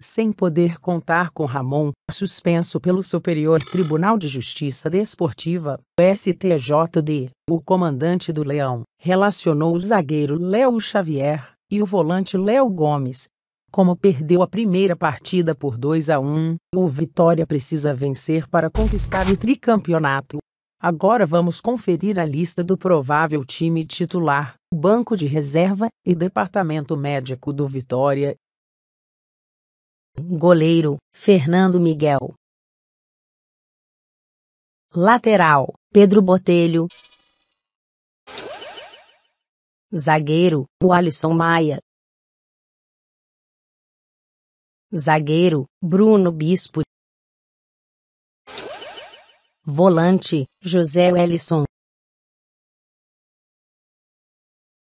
sem poder contar com Ramon, suspenso pelo Superior Tribunal de Justiça Desportiva, STJD, o comandante do Leão, relacionou o zagueiro Léo Xavier e o volante Léo Gomes. Como perdeu a primeira partida por 2 a 1, o Vitória precisa vencer para conquistar o tricampeonato. Agora vamos conferir a lista do provável time titular, banco de reserva e departamento médico do Vitória. Goleiro: Fernando Miguel. Lateral: Pedro Botelho. Zagueiro: o Alisson Maia. Zagueiro: Bruno Bispo. Volante, José Ellison.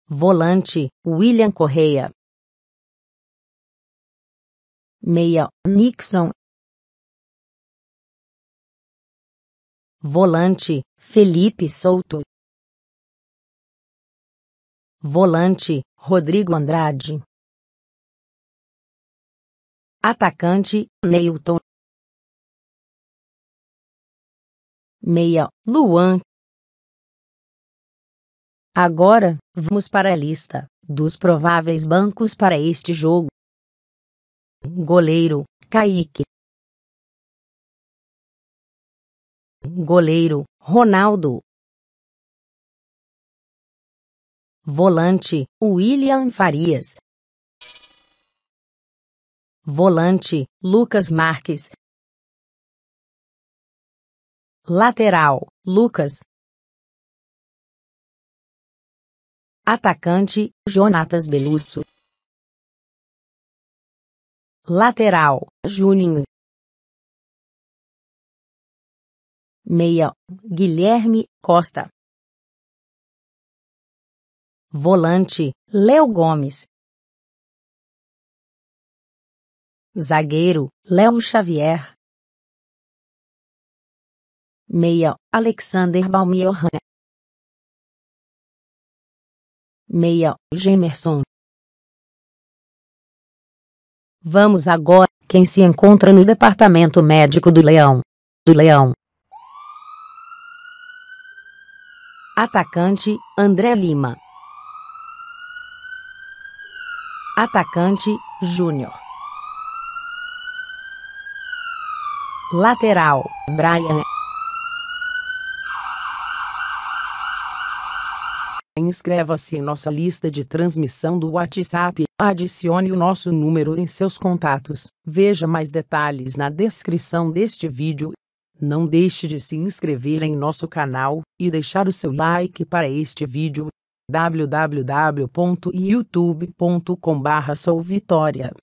Volante, William Correia. Meia, Nixon. Volante, Felipe Souto. Volante, Rodrigo Andrade. Atacante, Neilton. meia, Luan. Agora, vamos para a lista dos prováveis bancos para este jogo. Goleiro, Kaique. Goleiro, Ronaldo. Volante, William Farias. Volante, Lucas Marques. Lateral, Lucas. Atacante, Jonatas Belusso. Lateral, Juninho. Meia, Guilherme Costa. Volante, Léo Gomes. Zagueiro, Léo Xavier meia, Alexander Baumjohann. Meia, Gemerson. Vamos agora, quem se encontra no departamento médico do Leão. Do Leão. Atacante, André Lima. Atacante, Júnior. Lateral, Brian. Inscreva-se em nossa lista de transmissão do WhatsApp. Adicione o nosso número em seus contatos. Veja mais detalhes na descrição deste vídeo. Não deixe de se inscrever em nosso canal e deixar o seu like para este vídeo. www.youtube.com/souvitória